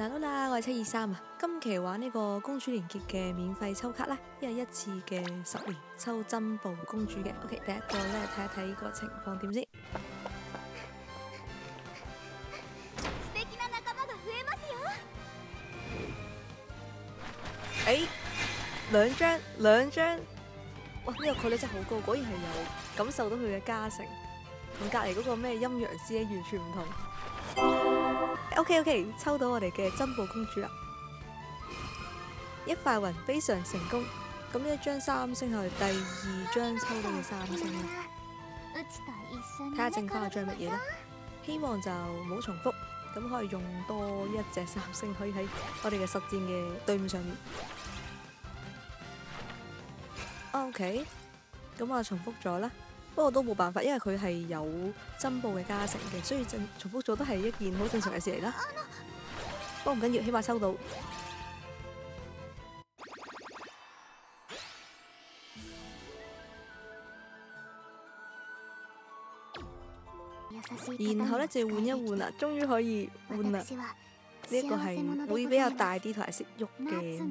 嗱好啦，我係七二三啊！今期玩呢個公主連結嘅免費抽卡啦，一日一次嘅十年抽珍寶公主嘅。OK，第一個咧睇一睇個情況點先。誒，兩張兩張，哇！呢個概率真係好高，果然係有感受到佢嘅加成，同隔離嗰個咩陰陽師咧完全唔同。O K O K，抽到我哋嘅珍宝公主啦！一塊雲非常成功，咁呢一張三星係第二張抽到嘅三星啦。睇下剩翻嗰張乜嘢咧？希望就冇重複，咁可以用多一隻三星，可以喺我哋嘅實戰嘅隊伍上面。O K，咁我重複咗啦。不過都冇辦法，因為佢係有珍寶嘅加成嘅，所以正重複咗都係一件好正常嘅事嚟啦。不過唔緊要，起碼抽到。然後咧就要換一換啦，終於可以換啦。呢一個係會比較大啲同埋識喐嘅。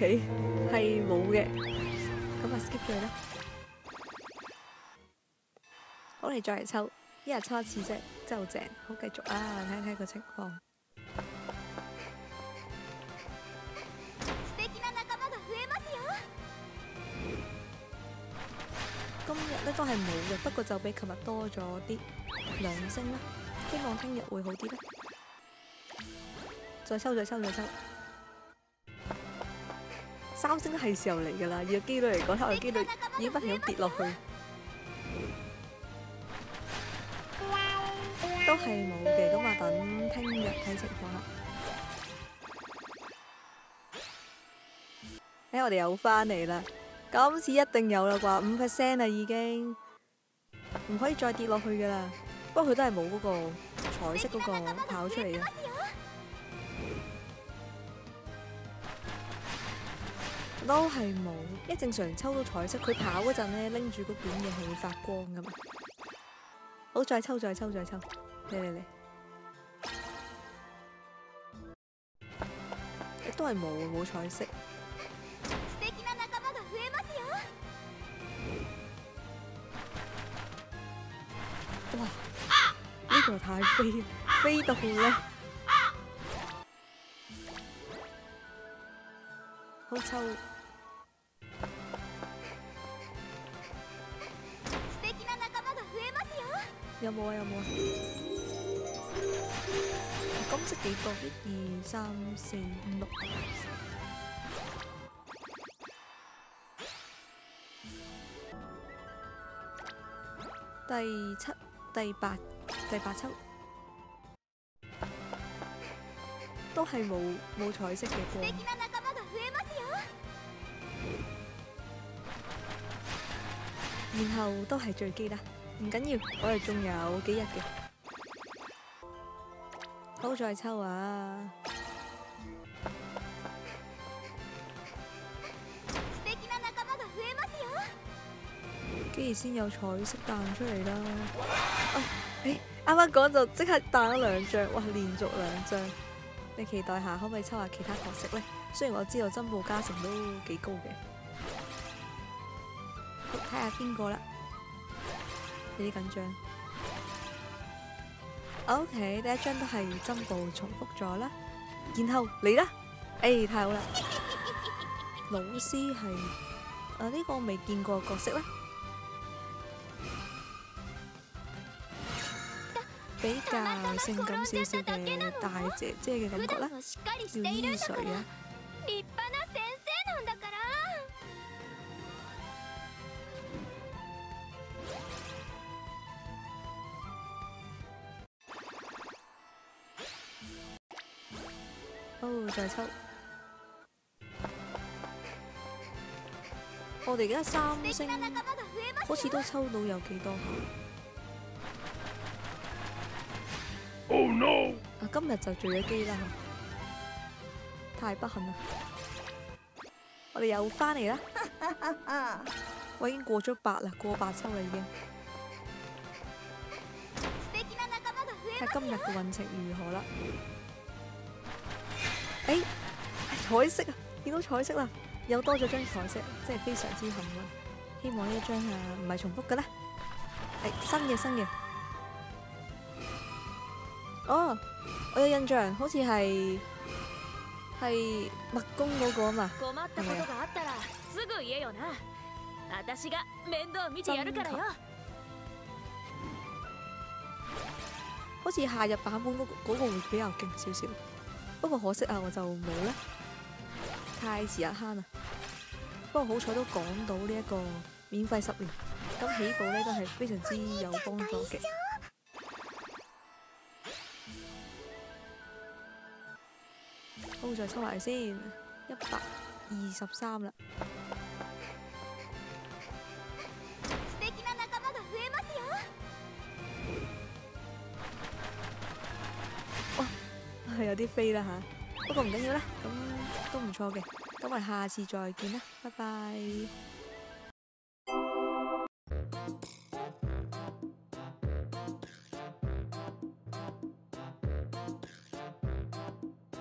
？O K，係冇嘅，咁啊 skip 咗啦。好，嚟再嚟抽，一日抽一次啫，真係好正。好，繼續啊，睇睇個情況。今日咧都係冇嘅，不過就比琴日多咗啲兩星啦。希望聽日會好啲啦。再抽，再抽，再抽。三星係時候嚟噶啦，以機率嚟講，我嘅機率已經不停咁跌落去，都係冇嘅。咁啊，等聽日睇情況啦。誒，我哋又翻嚟啦，今次一定有啦啩，五 percent 啦已經，唔可以再跌落去噶啦。不過佢都係冇嗰個彩色嗰個跑出嚟嘅。都係冇，一正常抽到彩色，佢跑嗰陣咧拎住嗰卷嘢係會發光噶嘛。好，再抽，再抽，再抽，嚟嚟嚟，都係冇冇彩色。哇！呢個太飛，飛到咧，好抽。有冇啊？有冇啊？金色幾多？一二三四五六，第七、第八、第八抽都係冇冇彩色嘅光，然後都係最机啦。唔緊要，我哋仲有幾日嘅，好再抽啊！幾時先有彩色彈出嚟啦？哦，誒，啱啱講就即刻彈咗兩張，哇，連續兩張，你期待下可唔可以抽下其他角色咧？雖然我知道珍寶加成都幾高嘅，睇下邊個啦。有啲緊張。OK，第一張都係珍寶重複咗啦，然後嚟啦，誒，太好啦！老師係啊，呢個我未見過角色啦，比較性感少少嘅大姐姐嘅感覺啦，叫伊水啊。抽再抽。我哋而家三星，好似都抽到有幾多下。Oh no! 啊，今日就墜咗機啦，太不幸啦！我哋又翻嚟啦，我已經過咗八啦，過八抽啦已經。睇今日嘅運程如何啦。誒、彩色啊，見到彩色啦，又多咗張彩色，真係非常之幸運。希望呢一張啊唔係重複嘅啦。誒、新嘅新嘅。哦，我有印象，好似係係墨工嗰個啊嘛。困ったことがあったらすぐ言えよな私が面倒見てやるからよ好似夏日版本嗰、個嗰、個會比較勁少少， 不过可惜啊，我就冇啦，太迟一悭啦。不过好彩都讲到呢一个免费十年，咁起步呢都系非常之有帮助嘅。好，再抽埋先，一百二十三啦。有啲飛啦吓，不過唔緊要啦，咁都唔錯嘅，咁我哋下次再見啦，拜拜。